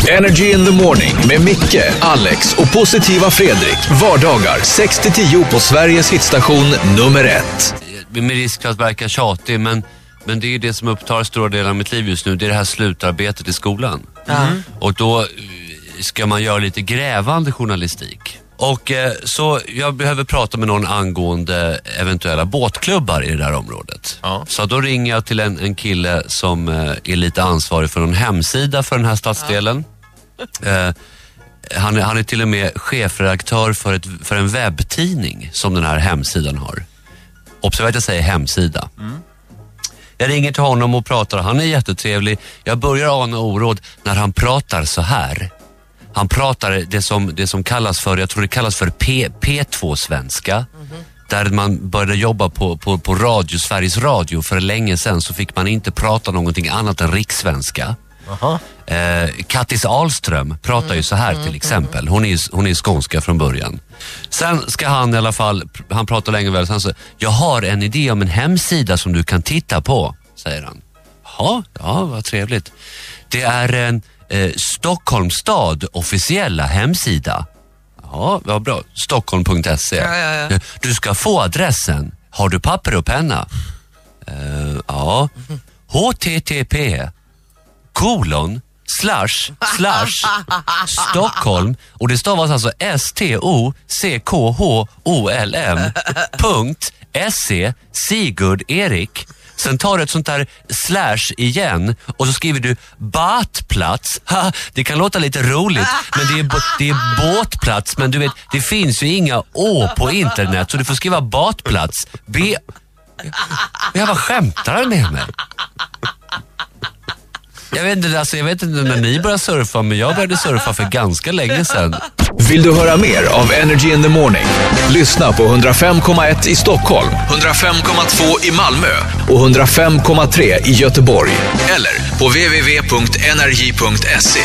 Energy in the morning med Micke, Alex och positiva Fredrik. Vardagar 6-10 på Sveriges hitstation nummer ett. Med risk för att verka tjatig, men, men det är ju det som upptar stora delar av mitt liv just nu. Det är det här slutarbetet i skolan. Och då eh, ska man göra lite grävande journalistik. Och eh, så jag behöver prata med någon angående eventuella båtklubbar i det där området. Ja. Så då ringer jag till en, en kille som eh, är lite ansvarig för någon hemsida för den här stadsdelen. Eh, han, är, han är till och med chefredaktör för, ett, för en webbtidning som den här hemsidan har. Observera att jag säger hemsida. Jag ringer till honom och pratar. Han är jättetrevlig. Jag börjar ana oråd när han pratar så här. Han pratar det som, det som kallas för, jag tror det kallas för P, P2-svenska. Där man började jobba på, på, på radio, Sveriges Radio för länge sedan så fick man inte prata någonting annat än rikssvenska. Eh, Kattis Ahlström pratar ju så här till exempel. Hon är, hon är skånska från början. Sen ska han i alla fall, han pratar länge väl, sen så, jag har en idé om en hemsida som du kan titta på, säger han. Ja, ja vad trevligt. Det är en eh, Stockholms stad officiella hemsida. Ja, vad bra. Stockholm.se. Ja, ja, ja. Du ska få adressen. Har du papper och penna? Eh, ja. HTTP kolon slash slash Stockholm och det stavas alltså S-T-O-C-K-H-O-L-M punkt S-E Sigurd Erik Sen tar du ett sånt där slash igen och så skriver du badplats. Ha, det kan låta lite roligt men det är, det är båtplats men du vet det finns ju inga å på internet så du får skriva badplats. B... Jag bara skämtar han med mig? Jag vet, inte, alltså, jag vet inte när ni började surfa, men jag började surfa för ganska länge sedan. Vill du höra mer av Energy in the morning? Lyssna på 105,1 i Stockholm, 105,2 i Malmö och 105,3 i Göteborg. Eller på www.energy.se.